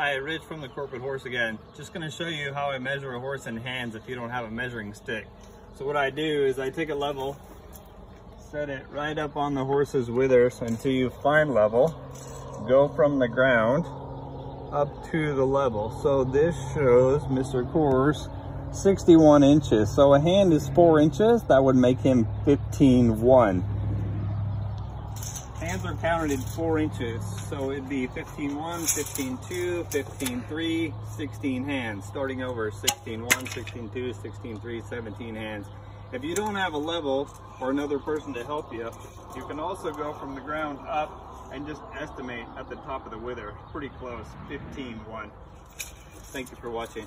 Hi, Rich from the Corporate Horse again. Just gonna show you how I measure a horse in hands if you don't have a measuring stick. So what I do is I take a level, set it right up on the horse's withers until you find level. Go from the ground up to the level. So this shows Mr. Coors 61 inches. So a hand is four inches. That would make him 15-1. Hands are counted in four inches. So it'd be 15-1, 15-2, 15-3, 16 hands. Starting over 16-1, 16-2, 16-3, 17 hands. If you don't have a level or another person to help you, you can also go from the ground up and just estimate at the top of the wither. Pretty close, 15-1. Thank you for watching.